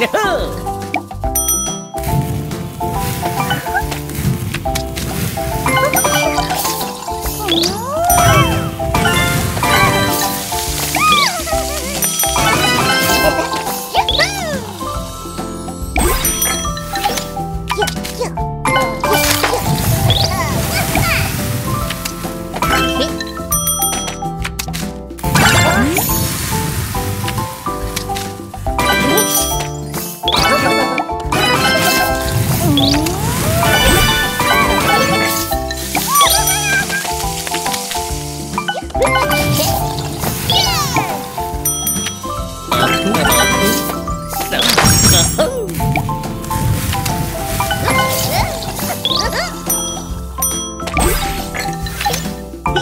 Yahoo!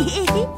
Hehehehe.